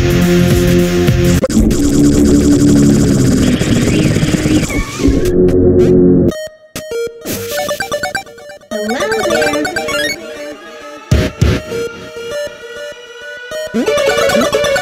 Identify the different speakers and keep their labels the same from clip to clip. Speaker 1: Hello there.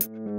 Speaker 1: Thank you.